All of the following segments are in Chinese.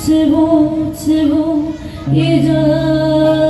Sebut sebut hijau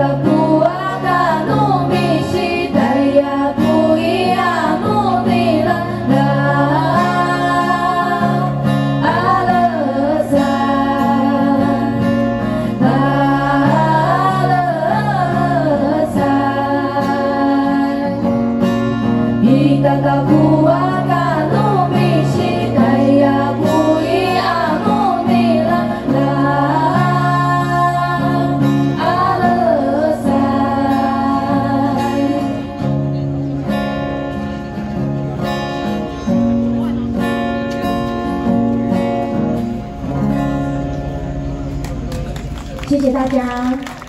大步啊，大努力，时代呀不一样，努力了，啦啦啦啦啦啦，大步啊。谢谢大家。